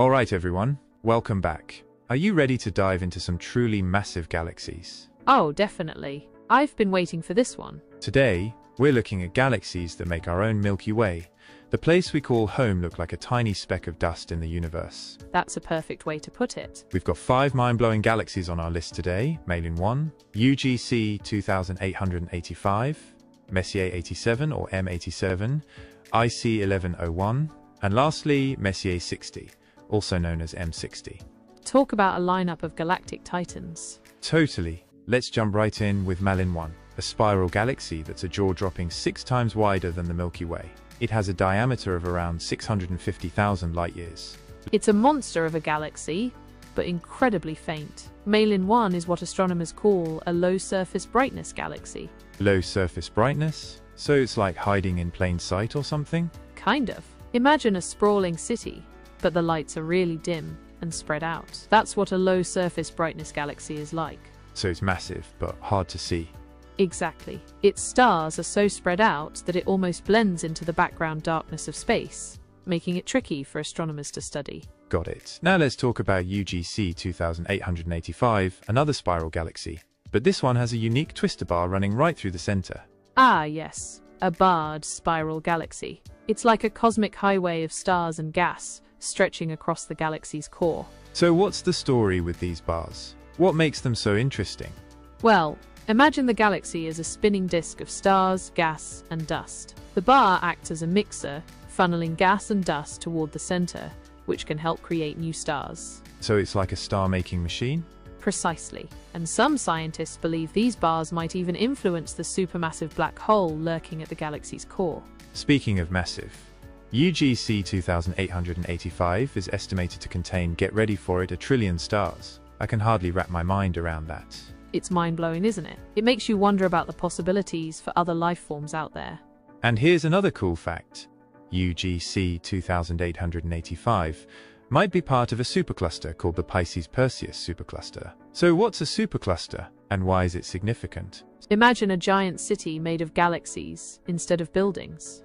Alright everyone, welcome back. Are you ready to dive into some truly massive galaxies? Oh, definitely. I've been waiting for this one. Today, we're looking at galaxies that make our own Milky Way. The place we call home look like a tiny speck of dust in the universe. That's a perfect way to put it. We've got five mind-blowing galaxies on our list today. Malin 1, UGC 2885, Messier 87 or M87, IC 1101, and lastly Messier 60, also known as M60. Talk about a lineup of galactic titans. Totally. Let's jump right in with Malin 1, a spiral galaxy that's a jaw-dropping six times wider than the Milky Way. It has a diameter of around 650,000 light-years. It's a monster of a galaxy, but incredibly faint. Malin 1 is what astronomers call a low surface brightness galaxy. Low surface brightness? So it's like hiding in plain sight or something? Kind of. Imagine a sprawling city, but the lights are really dim and spread out. That's what a low surface brightness galaxy is like. So it's massive, but hard to see. Exactly. Its stars are so spread out that it almost blends into the background darkness of space, making it tricky for astronomers to study. Got it. Now let's talk about UGC 2885, another spiral galaxy. But this one has a unique twister bar running right through the center. Ah, yes, a barred spiral galaxy. It's like a cosmic highway of stars and gas stretching across the galaxy's core. So what's the story with these bars? What makes them so interesting? Well, imagine the galaxy as a spinning disk of stars, gas, and dust. The bar acts as a mixer, funneling gas and dust toward the center, which can help create new stars. So it's like a star-making machine? Precisely. And some scientists believe these bars might even influence the supermassive black hole lurking at the galaxy's core. Speaking of massive, UGC 2885 is estimated to contain, get ready for it, a trillion stars. I can hardly wrap my mind around that. It's mind blowing, isn't it? It makes you wonder about the possibilities for other life forms out there. And here's another cool fact. UGC 2885 might be part of a supercluster called the Pisces-Perseus supercluster. So what's a supercluster, and why is it significant? Imagine a giant city made of galaxies instead of buildings.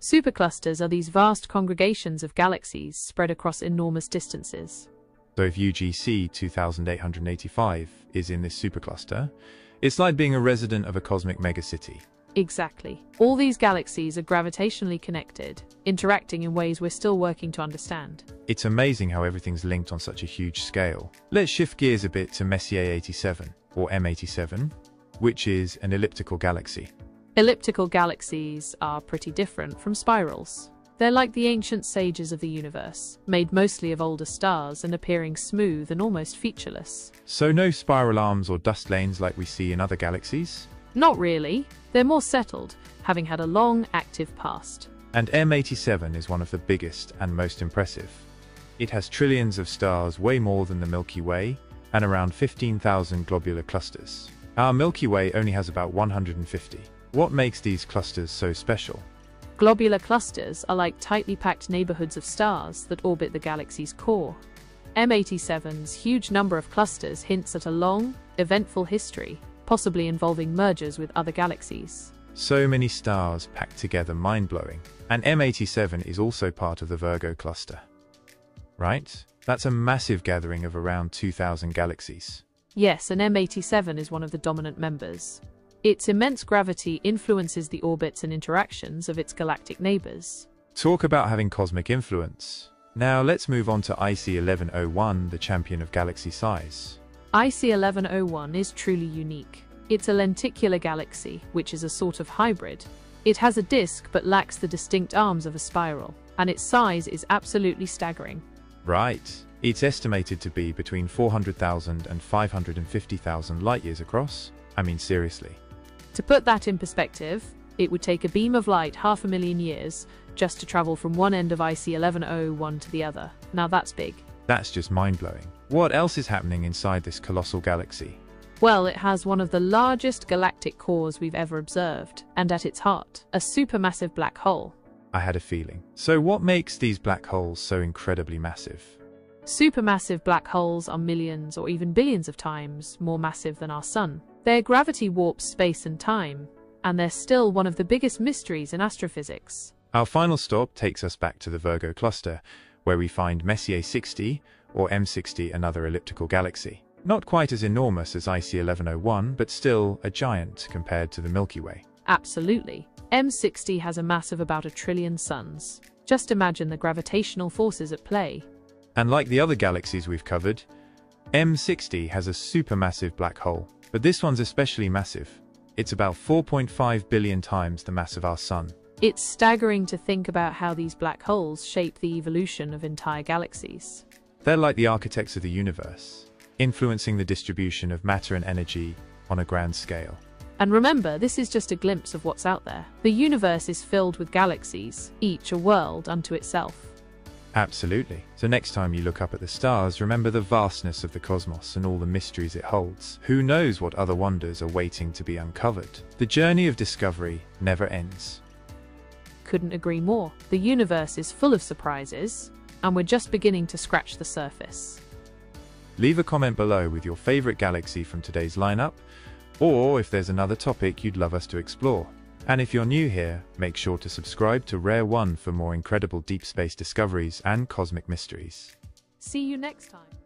Superclusters are these vast congregations of galaxies spread across enormous distances. So if UGC 2885 is in this supercluster, it's like being a resident of a cosmic megacity. Exactly. All these galaxies are gravitationally connected, interacting in ways we're still working to understand. It's amazing how everything's linked on such a huge scale. Let's shift gears a bit to Messier 87, or M87, which is an elliptical galaxy. Elliptical galaxies are pretty different from spirals. They're like the ancient sages of the universe, made mostly of older stars and appearing smooth and almost featureless. So no spiral arms or dust lanes like we see in other galaxies? Not really. They're more settled, having had a long, active past. And M87 is one of the biggest and most impressive. It has trillions of stars, way more than the Milky Way, and around 15,000 globular clusters. Our Milky Way only has about 150. What makes these clusters so special? Globular clusters are like tightly packed neighborhoods of stars that orbit the galaxy's core. M87's huge number of clusters hints at a long, eventful history, possibly involving mergers with other galaxies. So many stars packed together, mind-blowing. And M87 is also part of the Virgo cluster. Right? That's a massive gathering of around 2,000 galaxies. Yes, and M87 is one of the dominant members. Its immense gravity influences the orbits and interactions of its galactic neighbors. Talk about having cosmic influence. Now let's move on to IC 1101, the champion of galaxy size. IC 1101 is truly unique. It's a lenticular galaxy, which is a sort of hybrid. It has a disk but lacks the distinct arms of a spiral, and its size is absolutely staggering. Right. It's estimated to be between 400,000 and 550,000 light-years across. I mean, seriously. To put that in perspective, it would take a beam of light half a million years just to travel from one end of IC 1101 to the other. Now that's big. That's just mind-blowing. What else is happening inside this colossal galaxy? Well, it has one of the largest galactic cores we've ever observed, and at its heart, a supermassive black hole. I had a feeling. So what makes these black holes so incredibly massive? Supermassive black holes are millions or even billions of times more massive than our Sun. Their gravity warps space and time, and they're still one of the biggest mysteries in astrophysics. Our final stop takes us back to the Virgo cluster, where we find Messier 60, or M60, another elliptical galaxy. Not quite as enormous as IC 1101, but still a giant compared to the Milky Way. Absolutely. M60 has a mass of about a trillion suns. Just imagine the gravitational forces at play. And like the other galaxies we've covered, M60 has a supermassive black hole. But this one's especially massive. It's about 4.5 billion times the mass of our Sun. It's staggering to think about how these black holes shape the evolution of entire galaxies. They're like the architects of the universe, influencing the distribution of matter and energy on a grand scale. And remember, this is just a glimpse of what's out there. The universe is filled with galaxies, each a world unto itself. Absolutely. So next time you look up at the stars, remember the vastness of the cosmos and all the mysteries it holds. Who knows what other wonders are waiting to be uncovered? The journey of discovery never ends. Couldn't agree more. The universe is full of surprises, and we're just beginning to scratch the surface. Leave a comment below with your favorite galaxy from today's lineup, or if there's another topic you'd love us to explore. And if you're new here, make sure to subscribe to Rare One for more incredible deep space discoveries and cosmic mysteries. See you next time.